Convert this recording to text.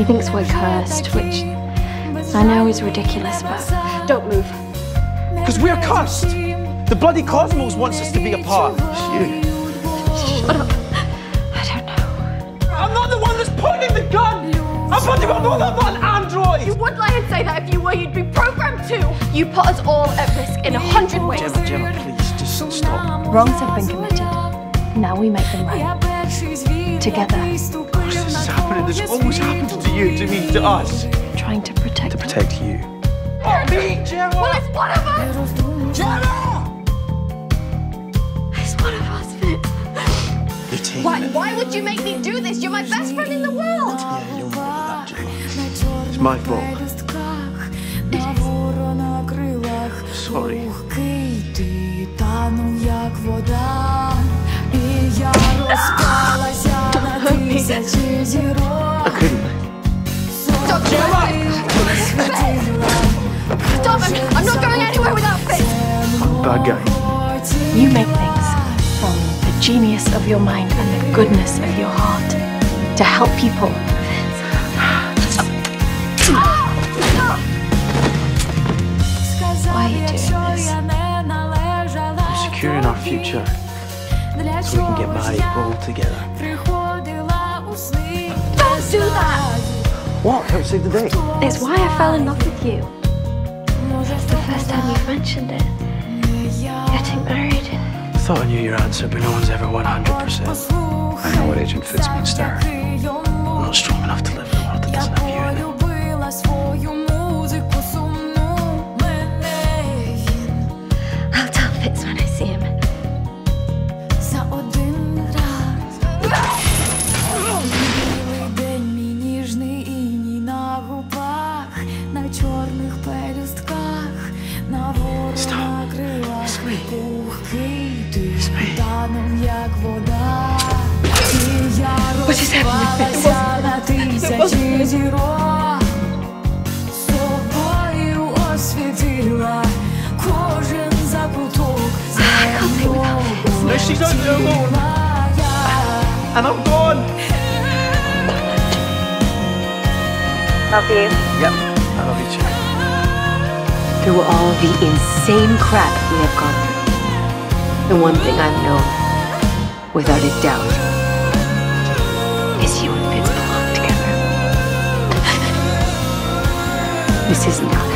He thinks we're cursed, which I know is ridiculous, but don't move. Because we're cursed. The bloody cosmos wants us to be apart. It's you. Shut up. I don't know. I'm not the one that's pointing the gun. I'm bloody well not, I'm not an android. You would lie and say that if you were, you'd be programmed to. You put us all at risk in a hundred ways. Jemma, Jemma, please, just stop. Wrongs have been committed. Now we make them right. Together this always happens to you, to me, to us. Trying to protect. To protect you. Or me, Gerald. Well, it's one of us. Gerald. It's one of us, Vince. You're why, why would you make me do this? You're my best friend in the world. Yeah, you're more than that, It's my fault. Sorry. Don't hurt me couldn't. Don't! Stop him! I'm not going anywhere without Fitz! Bad guy. You make things from the genius of your mind and the goodness of your heart to help people. Why are you doing this? We're securing our future so we can get married all together. What? Don't save the date. It's why I fell in love with you. The first time you've mentioned it. Getting married. I thought I knew your answer, but no one's ever 100%. I know what Agent Fitz means to her. I'm not strong enough to live What is happening? It was, she's on her own. And I'm gone. Love you. Yep, I love you too. Through all the insane crap we have gone through, the one thing I've known without a doubt, is you and Fitz belong together. This isn't